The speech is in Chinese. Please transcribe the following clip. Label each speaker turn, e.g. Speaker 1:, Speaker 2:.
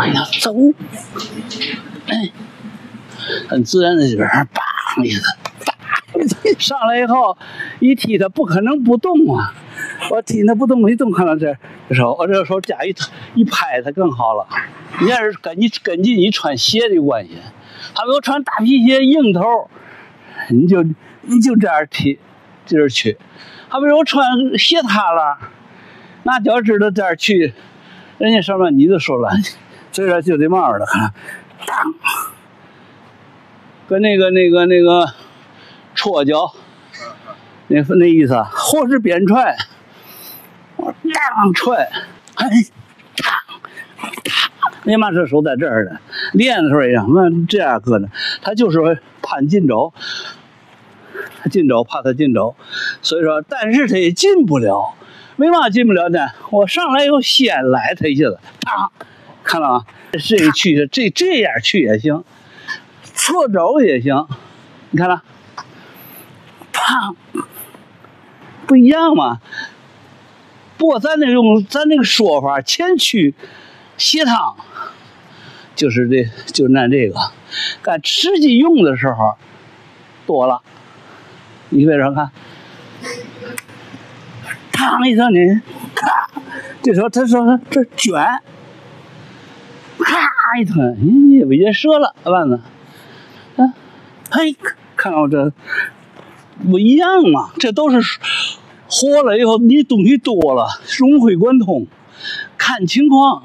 Speaker 1: 哎呀，走，哎，很自然的就是梆一下，上来以后一踢他，不可能不动啊！我踢他不动，一动看到这这时候，我这时候加一一拍他更好了。你要是跟你根据你穿鞋的关系，他给我穿大皮鞋硬头，你就你就这样踢，这儿去。他比如我穿鞋塌了，拿脚趾头这儿去，人家上面你就说了，所以说就得慢慢的，当，跟那个那个那个戳脚，那那意思，或是鞭踹，我当踹，哎，当，你妈这手在这儿呢，练的时候也让那这样搁呢，他就是盼进肘。进肘，怕他进肘，所以说，但是他也进不了。为嘛进不了呢？我上来以后先来他一下子，啪，看到吗？这个去，这这样去也行，侧肘也行。你看了？啪，不一样嘛。不过咱那用咱那个说法，前屈斜躺，就是这，就按这个。但实际用的时候多了。你别说看，嘡一声你，咔，这时候他说这卷，咔一吞，你尾也折了，完了，啊，嘿，看到这不一样嘛？这都是活了以后，你东西多了，融会贯通，看情况。